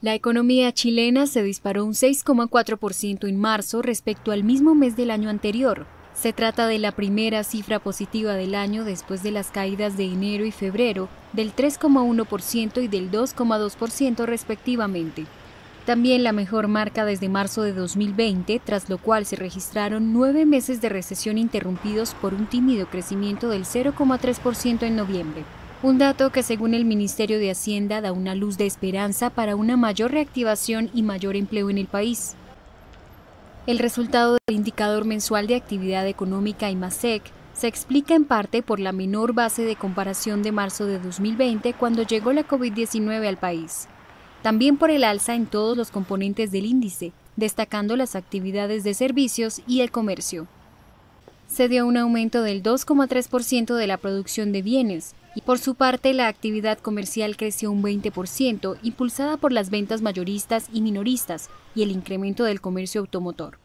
La economía chilena se disparó un 6,4% en marzo respecto al mismo mes del año anterior. Se trata de la primera cifra positiva del año después de las caídas de enero y febrero del 3,1% y del 2,2% respectivamente. También la mejor marca desde marzo de 2020, tras lo cual se registraron nueve meses de recesión interrumpidos por un tímido crecimiento del 0,3% en noviembre. Un dato que según el Ministerio de Hacienda da una luz de esperanza para una mayor reactivación y mayor empleo en el país. El resultado del indicador mensual de actividad económica IMASEC se explica en parte por la menor base de comparación de marzo de 2020 cuando llegó la COVID-19 al país. También por el alza en todos los componentes del índice, destacando las actividades de servicios y el comercio. Se dio un aumento del 2,3% de la producción de bienes, y por su parte la actividad comercial creció un 20%, impulsada por las ventas mayoristas y minoristas y el incremento del comercio automotor.